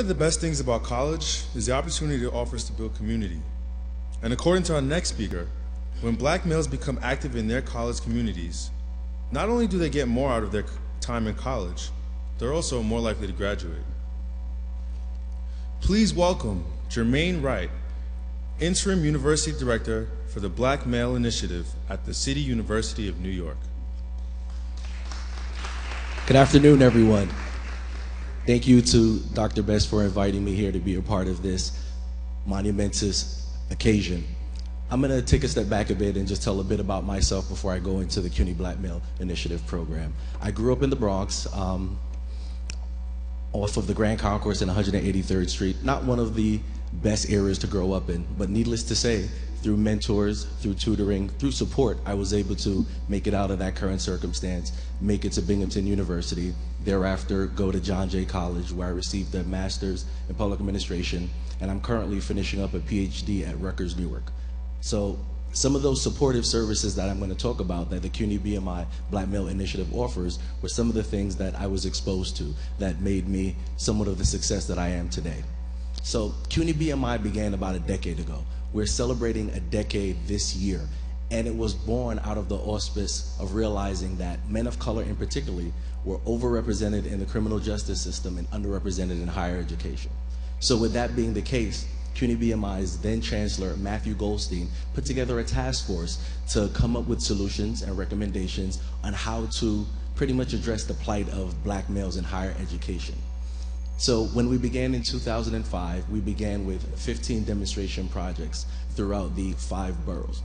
of the best things about college is the opportunity it offers to build community. And according to our next speaker, when black males become active in their college communities, not only do they get more out of their time in college, they're also more likely to graduate. Please welcome Jermaine Wright, Interim University Director for the Black Male Initiative at the City University of New York. Good afternoon, everyone. Thank you to Dr. Best for inviting me here to be a part of this monumentous occasion. I'm going to take a step back a bit and just tell a bit about myself before I go into the CUNY Black Male Initiative program. I grew up in the Bronx, um, off of the Grand Concourse and 183rd Street. Not one of the best areas to grow up in, but needless to say, through mentors, through tutoring, through support, I was able to make it out of that current circumstance, make it to Binghamton University, thereafter go to John Jay College where I received a master's in public administration, and I'm currently finishing up a PhD at Rutgers Newark. So some of those supportive services that I'm going to talk about that the CUNY BMI Black Male Initiative offers were some of the things that I was exposed to that made me somewhat of the success that I am today. So CUNY BMI began about a decade ago. We're celebrating a decade this year, and it was born out of the auspice of realizing that men of color in particular were overrepresented in the criminal justice system and underrepresented in higher education. So with that being the case, CUNY BMI's then Chancellor Matthew Goldstein put together a task force to come up with solutions and recommendations on how to pretty much address the plight of black males in higher education. So when we began in 2005, we began with 15 demonstration projects throughout the five boroughs.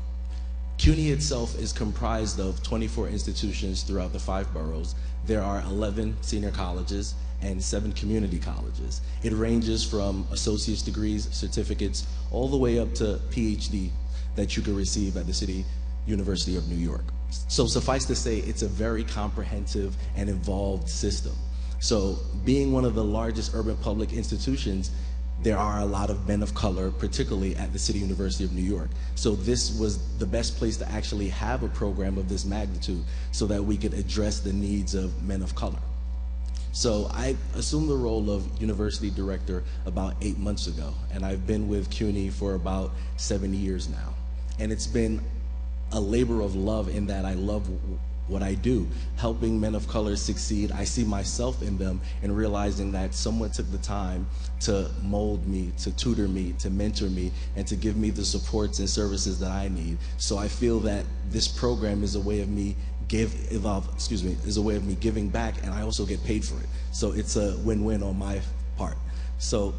CUNY itself is comprised of 24 institutions throughout the five boroughs. There are 11 senior colleges and seven community colleges. It ranges from associate's degrees, certificates, all the way up to PhD that you can receive at the City University of New York. So suffice to say, it's a very comprehensive and involved system. So being one of the largest urban public institutions, there are a lot of men of color, particularly at the City University of New York. So this was the best place to actually have a program of this magnitude so that we could address the needs of men of color. So I assumed the role of university director about eight months ago, and I've been with CUNY for about seven years now. And it's been a labor of love in that I love what I do, helping men of color succeed. I see myself in them and realizing that someone took the time to mold me, to tutor me, to mentor me, and to give me the supports and services that I need. So I feel that this program is a way of me give evolve excuse me is a way of me giving back and I also get paid for it so it's a win-win on my part so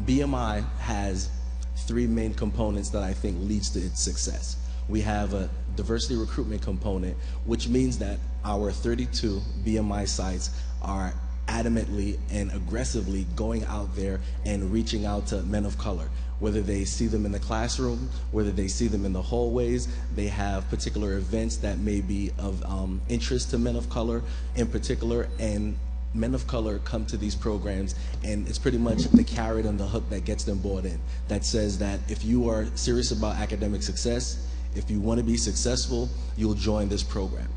BMI has three main components that I think leads to its success we have a diversity recruitment component which means that our 32 BMI sites are adamantly and aggressively going out there and reaching out to men of color whether they see them in the classroom, whether they see them in the hallways. They have particular events that may be of um, interest to men of color in particular, and men of color come to these programs and it's pretty much the carrot and the hook that gets them bought in that says that if you are serious about academic success if you want to be successful you'll join this program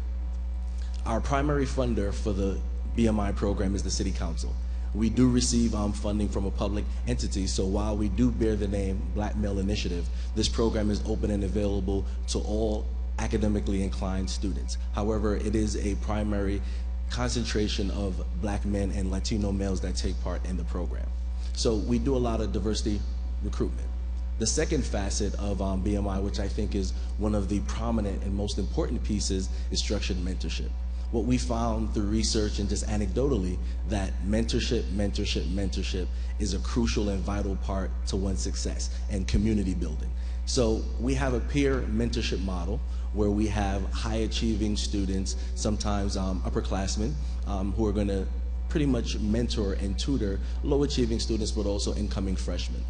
our primary funder for the bmi program is the city council we do receive um, funding from a public entity. So while we do bear the name Black Male Initiative, this program is open and available to all academically inclined students. However, it is a primary concentration of black men and Latino males that take part in the program. So we do a lot of diversity recruitment. The second facet of um, BMI, which I think is one of the prominent and most important pieces, is structured mentorship what we found through research and just anecdotally that mentorship, mentorship, mentorship is a crucial and vital part to one's success and community building. So we have a peer mentorship model where we have high achieving students, sometimes um, upperclassmen, um, who are going to pretty much mentor and tutor low achieving students, but also incoming freshmen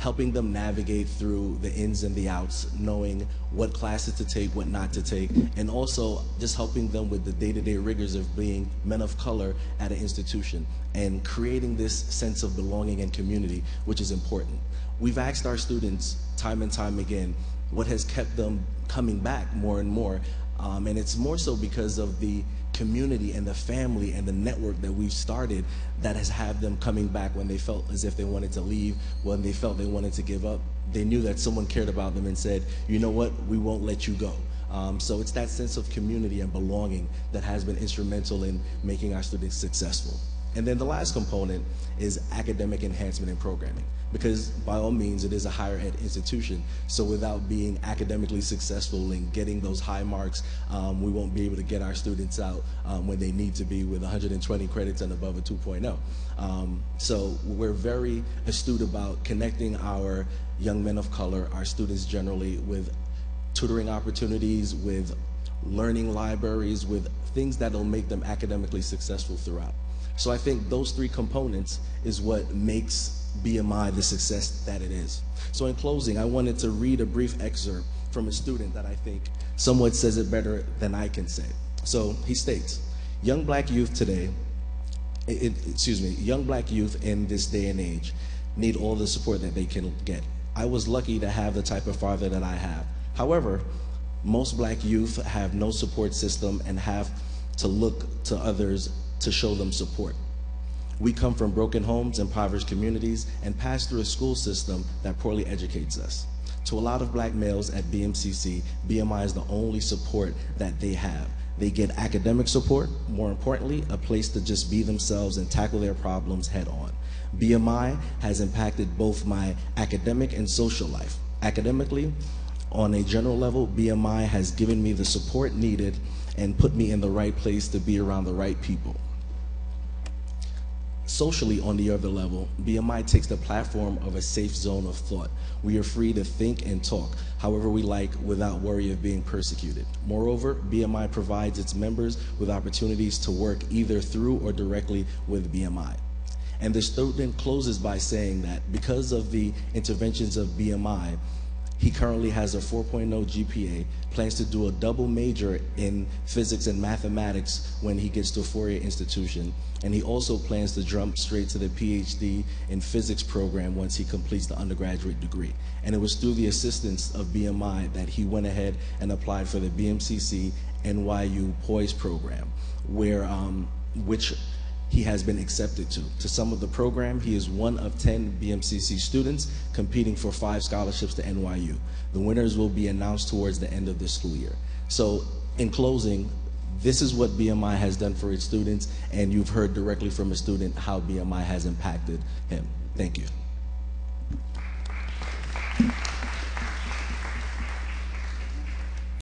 helping them navigate through the ins and the outs, knowing what classes to take, what not to take, and also just helping them with the day-to-day rigors of being men of color at an institution and creating this sense of belonging and community, which is important. We've asked our students time and time again what has kept them coming back more and more, um, and it's more so because of the community and the family and the network that we've started that has had them coming back when they felt as if they wanted to leave, when they felt they wanted to give up. They knew that someone cared about them and said, you know what, we won't let you go. Um, so it's that sense of community and belonging that has been instrumental in making our students successful. And then the last component is academic enhancement and programming. Because by all means, it is a higher ed institution. So without being academically successful and getting those high marks, um, we won't be able to get our students out um, when they need to be with 120 credits and above a 2.0. Um, so we're very astute about connecting our young men of color, our students generally, with tutoring opportunities, with learning libraries, with things that'll make them academically successful throughout. So I think those three components is what makes BMI the success that it is. So in closing, I wanted to read a brief excerpt from a student that I think somewhat says it better than I can say. So he states, young black youth today, it, excuse me, young black youth in this day and age need all the support that they can get. I was lucky to have the type of father that I have. However, most black youth have no support system and have to look to others to show them support. We come from broken homes, impoverished communities, and pass through a school system that poorly educates us. To a lot of black males at BMCC, BMI is the only support that they have. They get academic support, more importantly, a place to just be themselves and tackle their problems head on. BMI has impacted both my academic and social life. Academically, on a general level, BMI has given me the support needed and put me in the right place to be around the right people. Socially, on the other level, BMI takes the platform of a safe zone of thought. We are free to think and talk however we like without worry of being persecuted. Moreover, BMI provides its members with opportunities to work either through or directly with BMI. And the student closes by saying that because of the interventions of BMI, he currently has a 4.0 GPA, plans to do a double major in physics and mathematics when he gets to a four-year institution. And he also plans to jump straight to the PhD in physics program once he completes the undergraduate degree. And it was through the assistance of BMI that he went ahead and applied for the BMCC NYU Poise program, where um, which he has been accepted to. To some of the program, he is one of 10 BMCC students competing for five scholarships to NYU. The winners will be announced towards the end of this school year. So in closing, this is what BMI has done for its students, and you've heard directly from a student how BMI has impacted him. Thank you.